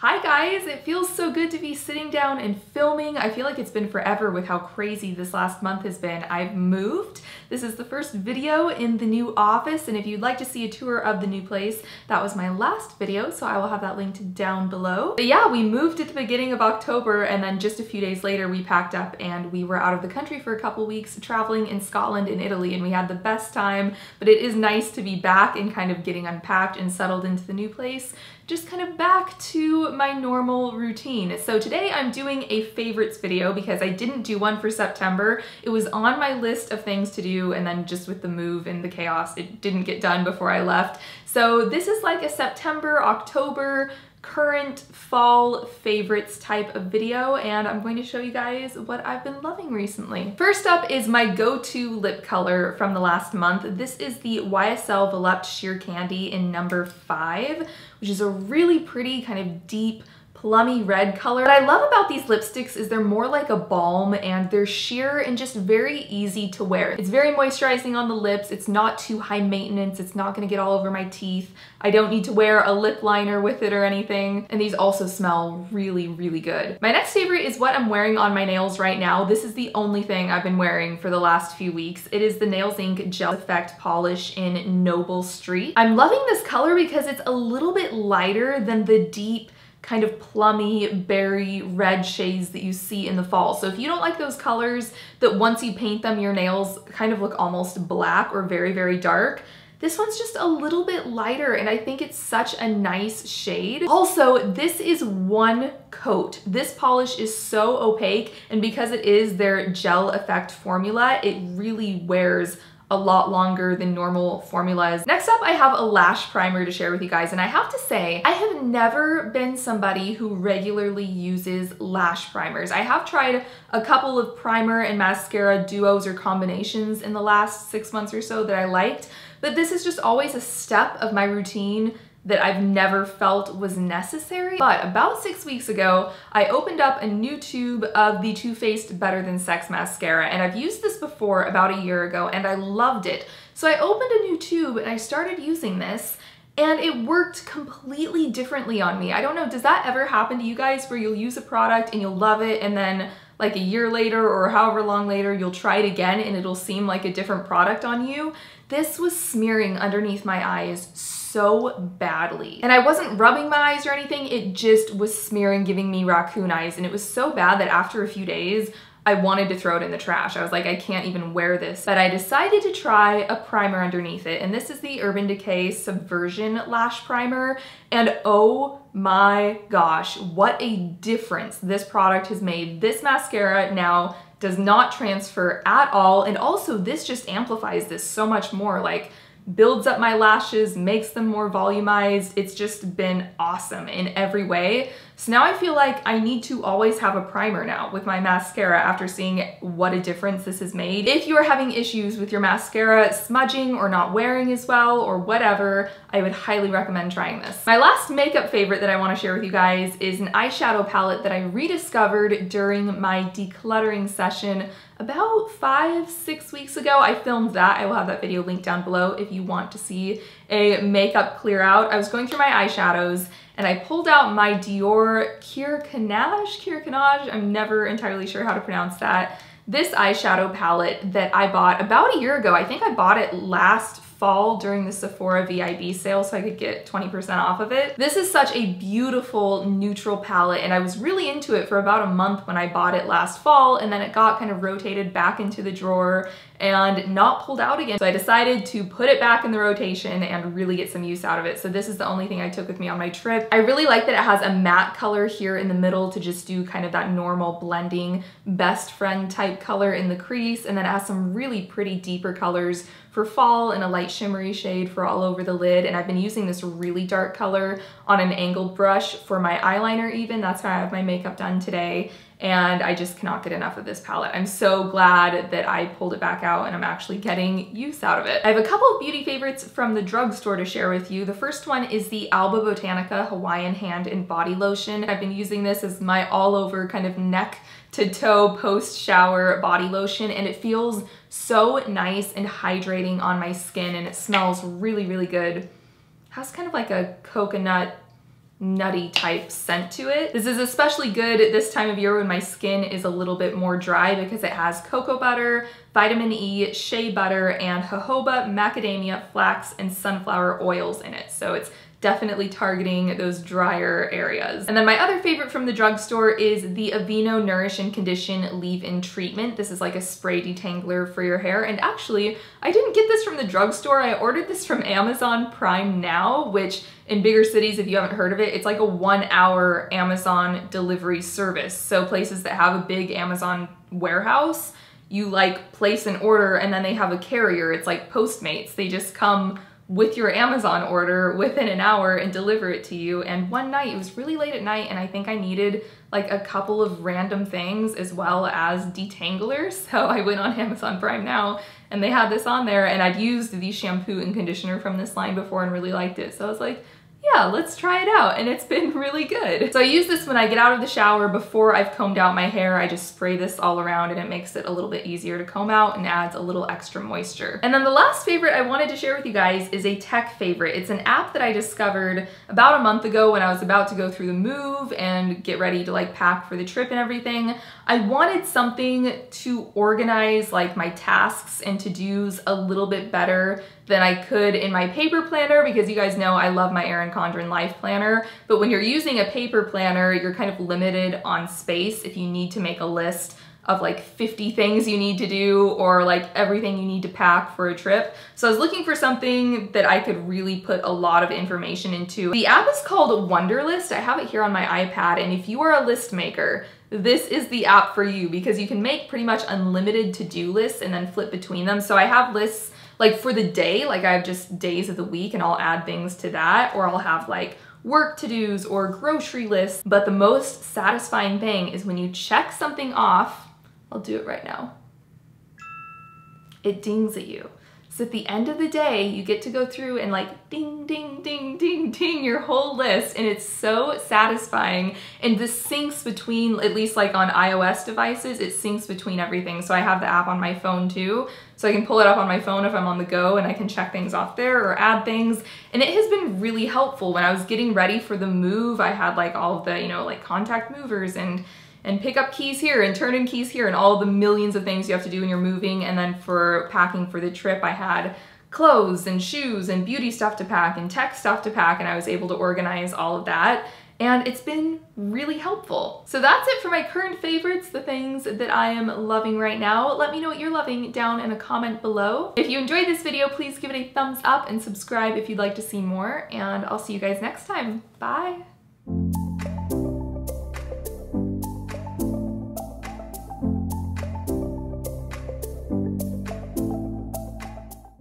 Hi guys, it feels so good to be sitting down and filming. I feel like it's been forever with how crazy this last month has been. I've moved. This is the first video in the new office and if you'd like to see a tour of the new place, that was my last video, so I will have that linked down below. But yeah, we moved at the beginning of October and then just a few days later we packed up and we were out of the country for a couple weeks traveling in Scotland and Italy and we had the best time, but it is nice to be back and kind of getting unpacked and settled into the new place just kind of back to my normal routine. So today I'm doing a favorites video because I didn't do one for September. It was on my list of things to do and then just with the move and the chaos, it didn't get done before I left. So this is like a September, October, current fall favorites type of video and I'm going to show you guys what I've been loving recently. First up is my go-to lip color from the last month. This is the YSL Volupte Sheer Candy in number five, which is a really pretty kind of deep plummy red color. What I love about these lipsticks is they're more like a balm and they're sheer and just very easy to wear. It's very moisturizing on the lips. It's not too high maintenance. It's not gonna get all over my teeth. I don't need to wear a lip liner with it or anything. And these also smell really, really good. My next favorite is what I'm wearing on my nails right now. This is the only thing I've been wearing for the last few weeks. It is the Nails Inc Gel Effect Polish in Noble Street. I'm loving this color because it's a little bit lighter than the deep kind of plummy berry red shades that you see in the fall. So if you don't like those colors that once you paint them, your nails kind of look almost black or very, very dark, this one's just a little bit lighter and I think it's such a nice shade. Also, this is one coat. This polish is so opaque and because it is their gel effect formula, it really wears a lot longer than normal formulas. Next up, I have a lash primer to share with you guys. And I have to say, I have never been somebody who regularly uses lash primers. I have tried a couple of primer and mascara duos or combinations in the last six months or so that I liked, but this is just always a step of my routine that I've never felt was necessary. But about six weeks ago, I opened up a new tube of the Too Faced Better Than Sex mascara, and I've used this before about a year ago, and I loved it. So I opened a new tube and I started using this, and it worked completely differently on me. I don't know, does that ever happen to you guys where you'll use a product and you'll love it and then like a year later or however long later you'll try it again and it'll seem like a different product on you? This was smearing underneath my eyes so badly. And I wasn't rubbing my eyes or anything, it just was smearing, giving me raccoon eyes. And it was so bad that after a few days, I wanted to throw it in the trash. I was like, I can't even wear this. But I decided to try a primer underneath it. And this is the Urban Decay Subversion Lash Primer. And oh my gosh, what a difference this product has made. This mascara now does not transfer at all. And also this just amplifies this so much more. Like builds up my lashes, makes them more volumized. It's just been awesome in every way. So now I feel like I need to always have a primer now with my mascara after seeing what a difference this has made. If you are having issues with your mascara smudging or not wearing as well or whatever, I would highly recommend trying this. My last makeup favorite that I wanna share with you guys is an eyeshadow palette that I rediscovered during my decluttering session about five, six weeks ago. I filmed that. I will have that video linked down below if you want to see a makeup clear out. I was going through my eyeshadows and I pulled out my Dior Cuir Cannage, Kierkenaige, I'm never entirely sure how to pronounce that. This eyeshadow palette that I bought about a year ago. I think I bought it last fall during the Sephora VIB sale so I could get 20% off of it. This is such a beautiful neutral palette and I was really into it for about a month when I bought it last fall and then it got kind of rotated back into the drawer and not pulled out again. So I decided to put it back in the rotation and really get some use out of it. So this is the only thing I took with me on my trip. I really like that it has a matte color here in the middle to just do kind of that normal blending best friend type color in the crease. And then it has some really pretty deeper colors for fall and a light shimmery shade for all over the lid. And I've been using this really dark color on an angled brush for my eyeliner even. That's how I have my makeup done today and I just cannot get enough of this palette. I'm so glad that I pulled it back out and I'm actually getting use out of it. I have a couple of beauty favorites from the drugstore to share with you. The first one is the Alba Botanica Hawaiian Hand and Body Lotion. I've been using this as my all over kind of neck to toe post shower body lotion and it feels so nice and hydrating on my skin and it smells really, really good. It has kind of like a coconut nutty type scent to it. This is especially good this time of year when my skin is a little bit more dry because it has cocoa butter, vitamin E, shea butter, and jojoba, macadamia, flax, and sunflower oils in it. So it's definitely targeting those drier areas. And then my other favorite from the drugstore is the Aveeno Nourish and Condition Leave-In Treatment. This is like a spray detangler for your hair. And actually, I didn't get this from the drugstore. I ordered this from Amazon Prime Now, which in bigger cities, if you haven't heard of it, it's like a one hour Amazon delivery service. So places that have a big Amazon warehouse, you like place an order and then they have a carrier. It's like Postmates. They just come with your Amazon order within an hour and deliver it to you. And one night, it was really late at night, and I think I needed like a couple of random things as well as detanglers. So I went on Amazon Prime Now and they had this on there, and I'd used the shampoo and conditioner from this line before and really liked it. So I was like, yeah, let's try it out. And it's been really good. So I use this when I get out of the shower before I've combed out my hair. I just spray this all around and it makes it a little bit easier to comb out and adds a little extra moisture. And then the last favorite I wanted to share with you guys is a tech favorite. It's an app that I discovered about a month ago when I was about to go through the move and get ready to like pack for the trip and everything. I wanted something to organize like my tasks and to-dos a little bit better than I could in my paper planner because you guys know I love my Erin Condren Life Planner. But when you're using a paper planner, you're kind of limited on space if you need to make a list of like 50 things you need to do or like everything you need to pack for a trip. So I was looking for something that I could really put a lot of information into. The app is called Wunderlist. I have it here on my iPad and if you are a list maker, this is the app for you because you can make pretty much unlimited to-do lists and then flip between them. So I have lists like for the day, like I have just days of the week and I'll add things to that, or I'll have like work to-dos or grocery lists. But the most satisfying thing is when you check something off, I'll do it right now. It dings at you. So at the end of the day, you get to go through and like ding, ding, ding, ding, ding your whole list. And it's so satisfying. And this syncs between, at least like on iOS devices, it syncs between everything. So I have the app on my phone too. So I can pull it up on my phone if I'm on the go and I can check things off there or add things. And it has been really helpful. When I was getting ready for the move, I had like all the, you know, like contact movers and and pick up keys here and turn in keys here and all the millions of things you have to do when you're moving. And then for packing for the trip, I had clothes and shoes and beauty stuff to pack and tech stuff to pack and I was able to organize all of that and it's been really helpful. So that's it for my current favorites, the things that I am loving right now. Let me know what you're loving down in a comment below. If you enjoyed this video, please give it a thumbs up and subscribe if you'd like to see more, and I'll see you guys next time. Bye!